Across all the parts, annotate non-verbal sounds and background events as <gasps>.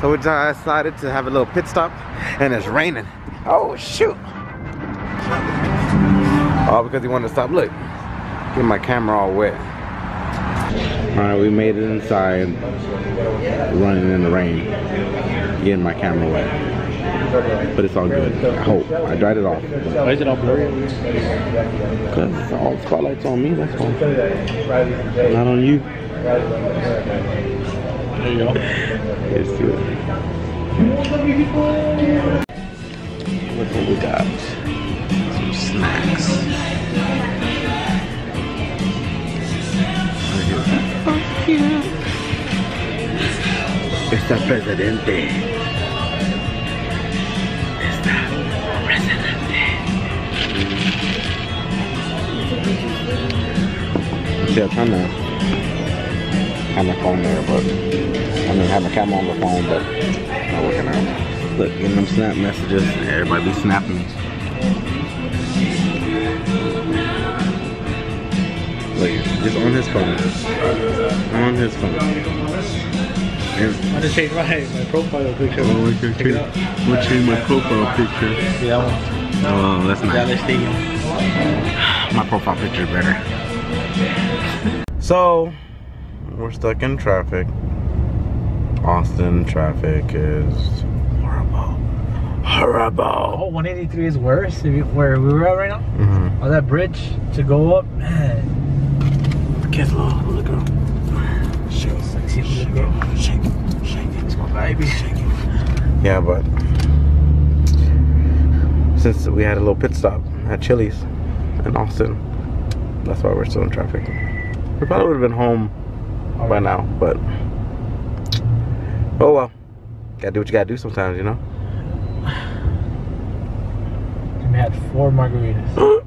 So we decided to have a little pit stop and it's raining. Oh shoot. All because he wanted to stop. Look, get my camera all wet. All right, we made it inside, running in the rain, getting my camera wet. But it's all good. I hope. I dried it off. Why is it all blurry? Because all the spotlight's on me, that's all. Not on you. There you go. Let's do it. Look what we got. Some snacks. Oh, Está presidente. Está presidente. See, I'm trying to have my phone there, but I mean, have my camera on the phone, but not working out. Look, getting them snap messages. Everybody be snapping. Look, just on his phone. On his phone. And I just changed my, my profile picture. Oh, we can Check we'll change my profile picture. See that one? Oh, that's Dallas nice. Stadium. <sighs> My profile picture is better. So, we're stuck in traffic. Austin traffic is horrible. Horrible. Oh, 183 is worse. If you, where we were at right now? Mm-hmm. Oh, that bridge to go up, man. Kiss little, little girl. Shake, Sexy little girl. shake, shake it. It's my baby. Yeah, but since we had a little pit stop at Chili's in Austin, that's why we're still in traffic. We probably would have been home by now, but oh well. Gotta do what you gotta do sometimes, you know? We had four margaritas. <gasps>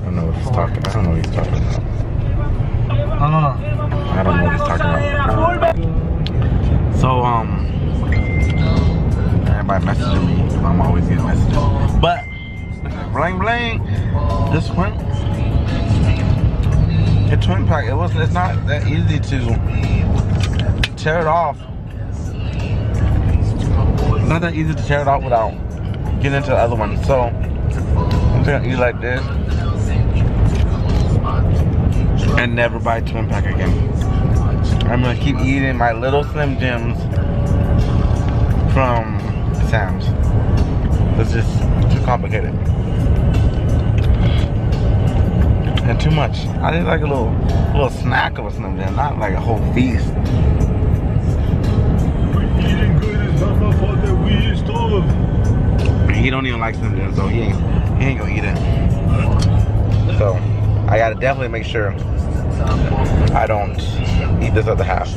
I don't know what he's talking I don't know what he's talking about. Oh, I don't know what he's talking about. So, um, everybody messaging me 'cause I'm always getting messages. But, bling bling, this one, pack, it was, it's not that easy to tear it off. Not that easy to tear it off without getting into the other one. So, I'm just gonna eat like this. And never buy twin pack again. I'm gonna keep eating my little Slim Jims from Sam's. It's just too complicated. Too much. I need like a little little snack of something, not like a whole feast. Eating good is not my fault that we is tough. He don't even like something, so he ain't he ain't gonna eat it. So I gotta definitely make sure I don't eat this other half.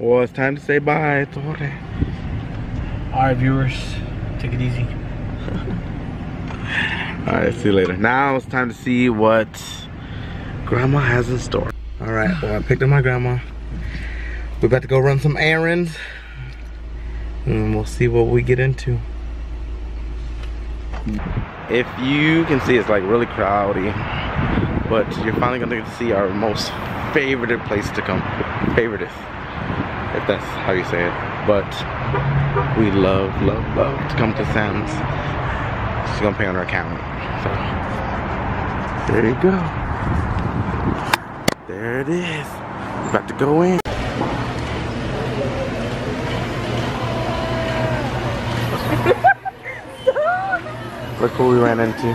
Well, it's time to say bye, Torre. Alright, viewers, take it easy. <laughs> All right, see you later. Now it's time to see what grandma has in store. All right, well, I picked up my grandma. We're about to go run some errands. And we'll see what we get into. If you can see, it's like really cloudy. But you're finally gonna get to see our most favorite place to come. Favoriteest. If that's how you say it. But we love, love, love to come to Sam's. She's gonna pay on her account. So there you go. There it is. About to go in. <laughs> Look who we ran into.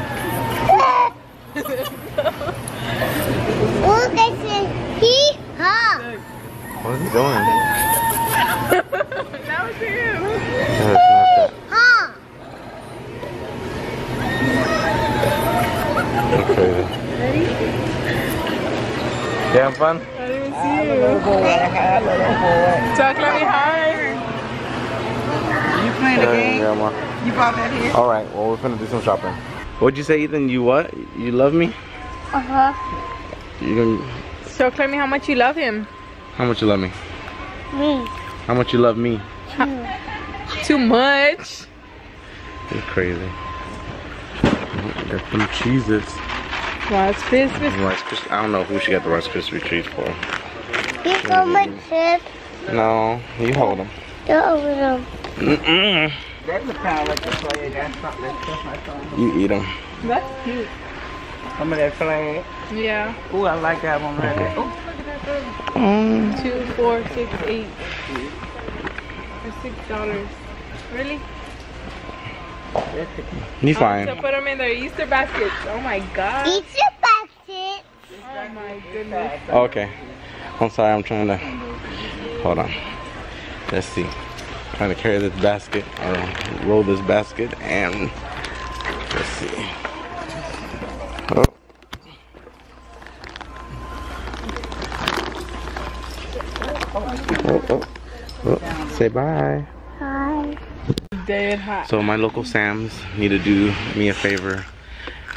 Look, I said hee haw. What is he doing? That was him. Yeah, it's not that. Haw. That's crazy. You having fun? I didn't even see you. Talk let me hi. You playing the Yeah, game? grandma. You brought that here? All right, well, we're finna do some shopping. What'd you say, Ethan? You what? You love me? Uh huh. You gonna, So tell me how much you love him. how much you love me? Me. How much you love me? Too much. You're crazy. Get some cheeses. Rice Krispies. Rice Krispies. I don't know who she got the Rice Krispie treats for. You got my chip. No, you hold them. Don't open them. Mm-mm. That's the kind of like the flag. That's something that's stuff I saw. You eat them. That's cute. Some of that flag. Yeah. Ooh, I like that one right there. Oh, look at that thing. Mm. Two, four, six, eight. For six dollars. Really? That's the You To fine. put them in their Easter baskets. Oh my god. Eat your basket. Oh my goodness. Okay. I'm sorry, I'm trying to. Hold on. Let's see. I'm Trying to carry this basket or roll this basket and let's see. Oh. Oh, oh, oh. Say bye. Hi. Dead hot. So my local Sam's need to do me a favor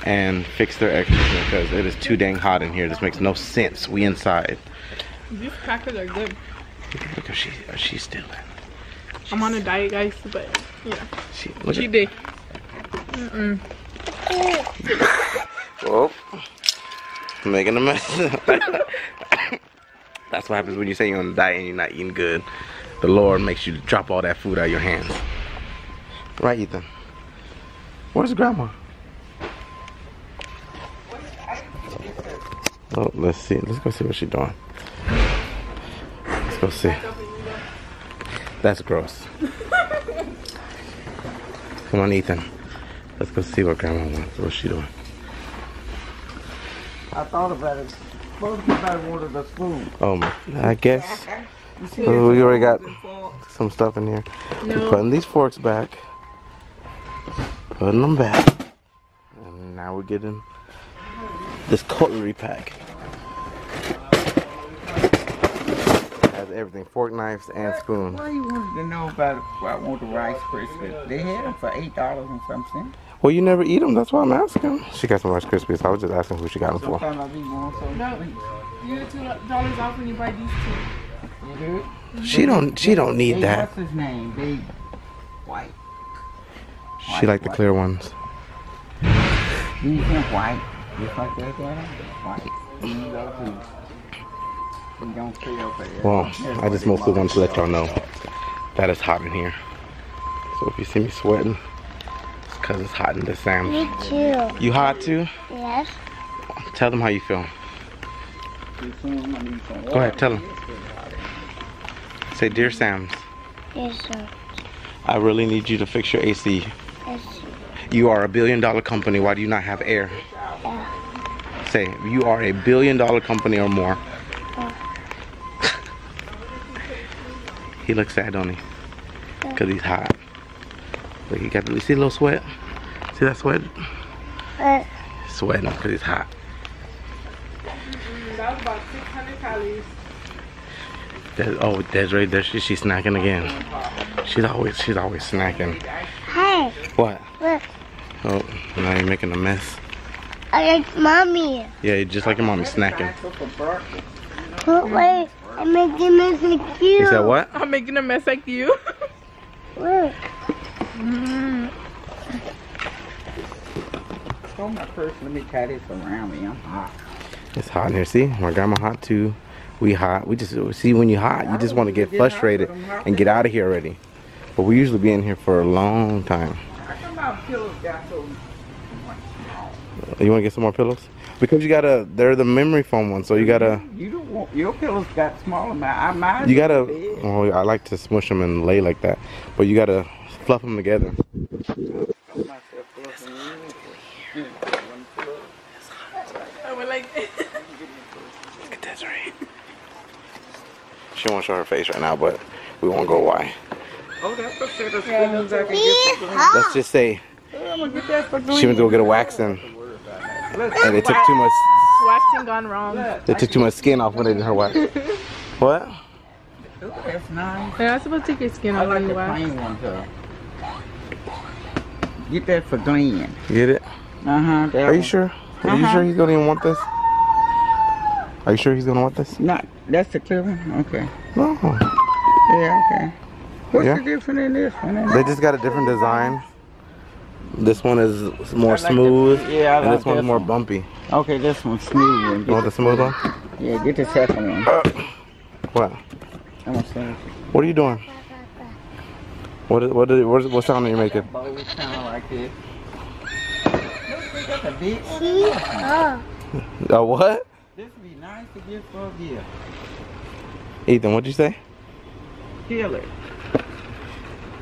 and fix their air conditioner because it is too dang hot in here. This makes no sense. We inside. These crackers are good. Look how she she's still I'm on a diet, guys, but yeah. She look She at did. Mm-mm. oh, making a mess. <laughs> That's what happens when you say you're on a diet and you're not eating good. The Lord makes you drop all that food out of your hands. Right, Ethan? Where's grandma? Oh, let's see. Let's go see what she's doing. Let's go see. That's gross. Come on, Ethan. Let's go see what grandma wants. What's she doing? I thought about it. Supposed somebody wanted a spoon. Oh, my- I guess. You Oh, we already got some stuff in here. We're No. putting these forks back. Putting them back. And now we're getting this cutlery pack. Has everything, fork, knives, and spoon. Why you wanted to know about why I want the Rice Krispies? They had them for eight dollars and something. Well, you never eat them. That's why I'm asking. She got some Rice Krispies. I was just asking who she got them for. Sometimes I be want some. No. You get two dollars off when you buy these two. You do? She don't. She don't need Hey, that. What's his name? Big White. She like the clear ones. These are white. Just like that, Daddy. White. These are too. We don't stay up there. Well, I just mostly want to let y'all know that it's hot in here. So if you see me sweating, it's because it's hot in the Sam's. Me too. You hot too? Yes. Tell them how you feel. Go ahead, tell them. Say, Dear Sam's, Yes, sir. I really need you to fix your AC. Yes. You are a billion dollar company. Why do you not have air? Yeah. Say, you are a billion dollar company or more. he looks sad, don't he? Because he's hot. Look, he got, you see a little sweat? See that sweat? But Sweating because he's hot. That was about 600 calories. Des- oh, Desiree, there she, she's snacking again. She's always, she's always snacking. Hey, What? look. Oh, now you're making a mess. I like mommy. Yeah, you're just like your mommy snacking. But wait, I'm making a mess like you. You said what? I'm making a mess like you. Look. Mm-hmm. Throw my purse. Let me tie this around me. I'm hot. It's hot in here. See, my grandma hot too. We hot. We just see when you hot, you just want to get frustrated and get out of here already. But we usually be in here for a long time. How come my pillows got so You want to get some more pillows? Because you gotta. They're the memory foam ones, so you gotta. You don't want your pillows got smaller. Man, I mine. You gotta. Oh, I like to smush them and lay like that, but you gotta fluff them together. Myself up I would like Look at Desiree. She won't show her face right now, but we won't go why. Oh, that's a set of spoons I can get. Let's just say I'm gonna get that for Glenn. she went to go get a waxing, and they took too much. waxing gone wrong. They took too much skin off when they did her wax. <laughs> What? Ooh, that's nice. You're not supposed to take your skin I off like when you wax. plain ones though. Get that for Glenn. Get it? Uh huh. Are you sure? Are you Uh-huh. sure he's gonna even want this? Are you sure he's gonna want this? Not that's the clear one. Okay. No. Yeah. Okay. What's Yeah. the difference in this one? and They just got a different design. This one is more I like the- smooth. yeah, I and like this one's this more one. bumpy. Okay, this one's smooth one. You want the smooth one? Yeah, get the second one. <coughs> What? I'm gonna send it. What are you doing? What is, what is, what, is, what sound are you making? Bow kind of like this. Oh. A big one. See? Oh. Oh, what? This would be nice to give for a gift. Ethan, what'd you say? Kill it.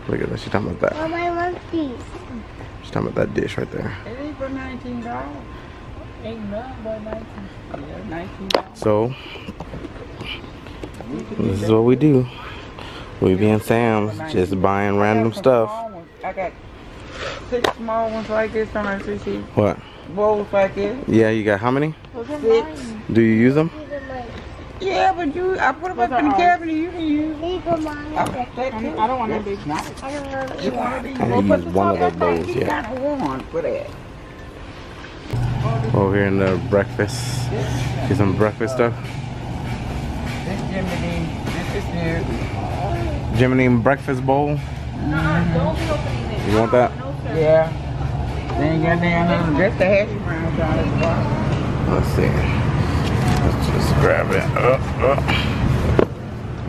Look at that. She's talking about that. Mom, I want these. She's talking about that dish right there. It ain't for nineteen dollars. Ain't nothing but nineteen. Yeah, nineteen. So, this is what we do. We be in Sam's, just buying random stuff. I got six small ones like this on our sushi What? bowls like this. Yeah, you got how many? Six. Do you use them? These are mine. Yeah, but you, I put them up in the cabinet. You can use. These are mine. I got that I too. don't want no big. Nice. I don't want You these. want these? I Well, use put the one of top those up. bowls, He yeah. kind of warm for that. Over here in the breakfast. Get some breakfast stuff. This Jimmy Dean, this is new. Jimmy Dean breakfast bowl. Don't be opening it. You want that? No, sir. Yeah. Then got down there, just the hash browns on it. bottom. Let's see. Let's just grab it. Uh, uh.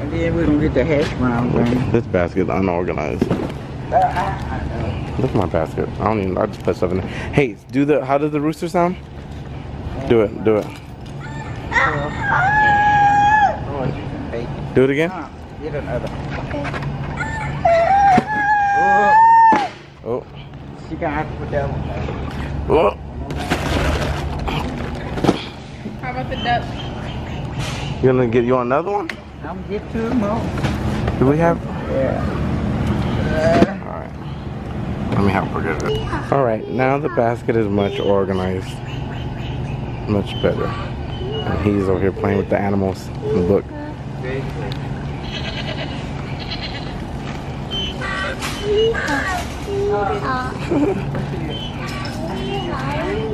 And then we're gonna get the hash brown on. This basket unorganized. Uh, I, I know. Look at my basket. I don't even. I just put stuff in there. Hey, do the. How does the rooster sound? Do it. Do it. You can bake it. Do it again. Get another. Oh, Oh. she gonna have to put that one down. Oh. How about the duck? You gonna get you another one? I'm gonna get two more. Do we have? Yeah. All right. Let me help her get it. All right. Now the basket is much organized. Much better. And he's over here playing with the animals in the book.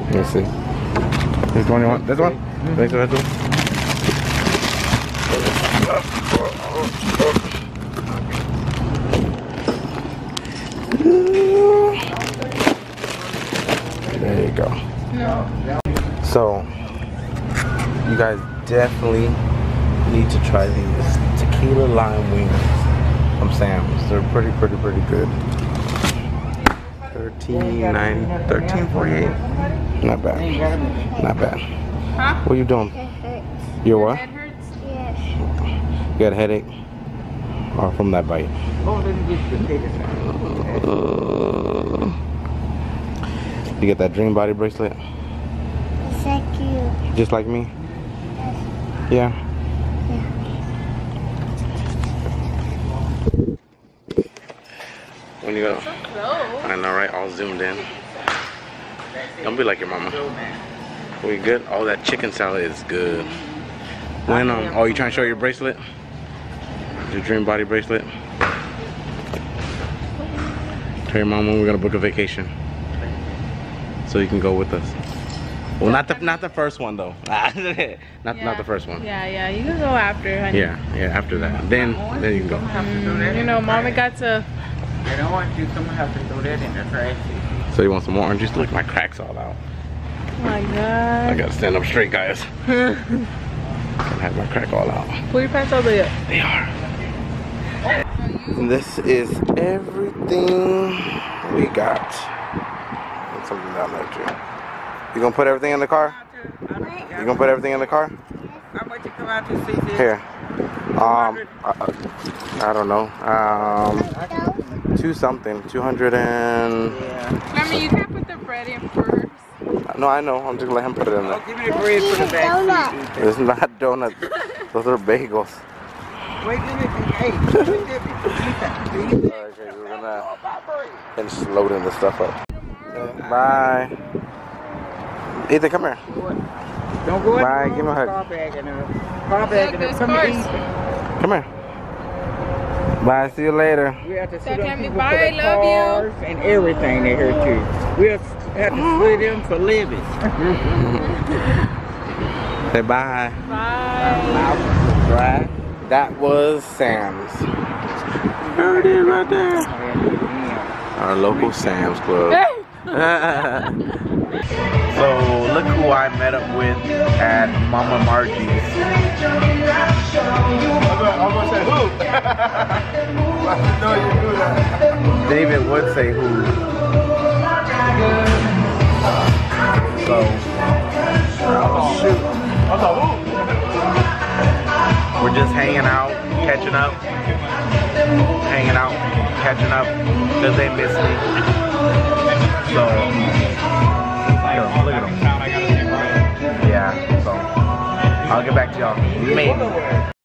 Let me see. This one you want? This one? This one? This one? There you go. So, you guys definitely need to try these tequila lime wings from Sam's. They're pretty, pretty, pretty good. 13.90, 13.48. Not bad. Not bad. Huh? What are you doing? It hurts. You're what? Head hurts. Yes. You got a headache? Or from that bite? Oh, let me get the potato salad. You get that dream body bracelet? It's like you. Just like me? Yeah. When you go, Close. I know, right? All zoomed in. Don't be like your mama. We good? Oh, that chicken salad is good. When um, oh, you trying to show your bracelet? Your dream body bracelet? Tell your mom when we're gonna book a vacation, so you can go with us. Well, not the not the first one though. <laughs> not not the first one. Yeah, yeah. You can go after, honey. Yeah, yeah. After that, then then you can go. Have to throw that You know, Mama got to. They don't want you. Someone have to throw that in the trash. So you want some more orange juice? Look, my cracks all out. Oh my God. I gotta stand up straight, guys. <laughs> I have my crack all out. Pull your pants all the way up. They are. This is everything we got. Put something down there too. You gonna put everything in the car? You gonna put everything in the car? How much you come out to see this? Here. Um, I, I don't know. Um, two something. Two hundred and. Yeah. I you can't put the bread in first. No, I know. I'm just gonna let him put it in there. give me the bread for the back seat. <laughs> It's not donuts. Those are bagels. Wait, give me the hey, give me the- give me Alright, guys, we're gonna finish loading the stuff up. Okay, bye. Ethan, come here. Don't go in Bye, give me a hug. Car bagging up. Car bagging those up. Come cars. eat. Come here. Bye. See you later. We have to So sue them tell me people bye, for their love you. and everything they hurt too. We have have to <gasps> sue them for living. <laughs> Say bye. Bye. Right? That was Sam's. There it is right there. Our local Sam's Club. <laughs> so look who I met up with at Mama Margie's. <laughs> David would say who. So shoot. We're just hanging out, catching up, hanging out, catching up, because they miss me. So, look at them. Yeah, so I'll get back to y'all. Maybe.